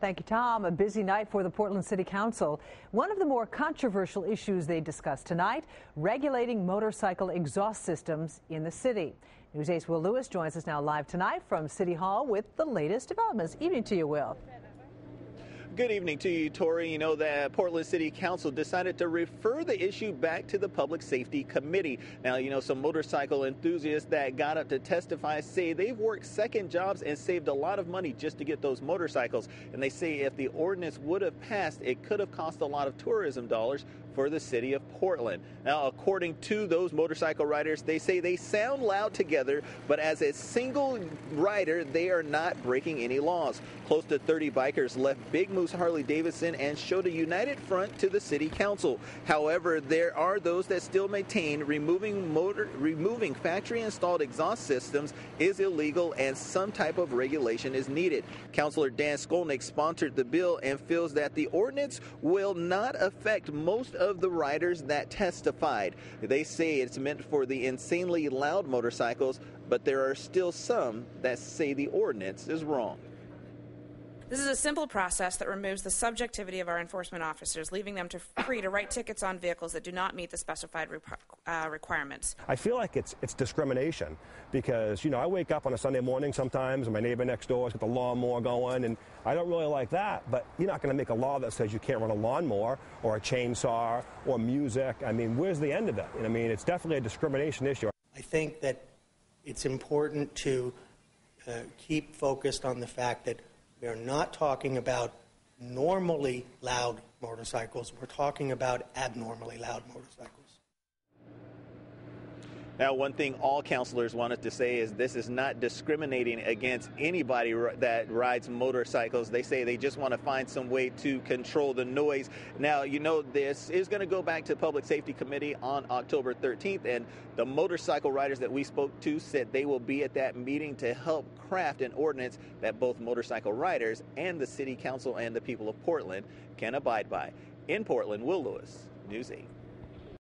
Thank you, Tom. A busy night for the Portland City Council. One of the more controversial issues they discussed tonight regulating motorcycle exhaust systems in the city. News 8's Will Lewis joins us now live tonight from City Hall with the latest developments. Evening to you, Will. Good evening to you, Tori. You know that Portland City Council decided to refer the issue back to the Public Safety Committee. Now, you know, some motorcycle enthusiasts that got up to testify say they've worked second jobs and saved a lot of money just to get those motorcycles. And they say if the ordinance would have passed, it could have cost a lot of tourism dollars for the city of Portland. Now, according to those motorcycle riders, they say they sound loud together, but as a single rider, they are not breaking any laws. Close to 30 bikers left Big Moose Harley Davidson and showed a united front to the city council. However, there are those that still maintain removing motor removing factory installed exhaust systems is illegal and some type of regulation is needed. Councilor Dan Skolnik sponsored the bill and feels that the ordinance will not affect most the riders that testified. They say it's meant for the insanely loud motorcycles, but there are still some that say the ordinance is wrong. This is a simple process that removes the subjectivity of our enforcement officers, leaving them to free to write tickets on vehicles that do not meet the specified uh, requirements. I feel like it's it's discrimination because you know I wake up on a Sunday morning sometimes, and my neighbor next door has got the lawnmower going, and I don't really like that. But you're not going to make a law that says you can't run a lawnmower or a chainsaw or music. I mean, where's the end of it? I mean, it's definitely a discrimination issue. I think that it's important to uh, keep focused on the fact that we are not talking about normally loud motorcycles. We're talking about abnormally loud motorcycles. Now, one thing all councilors wanted to say is this is not discriminating against anybody that rides motorcycles. They say they just want to find some way to control the noise. Now, you know, this is going to go back to Public Safety Committee on October 13th, and the motorcycle riders that we spoke to said they will be at that meeting to help craft an ordinance that both motorcycle riders and the City Council and the people of Portland can abide by. In Portland, Will Lewis, News 8.